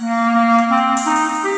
Música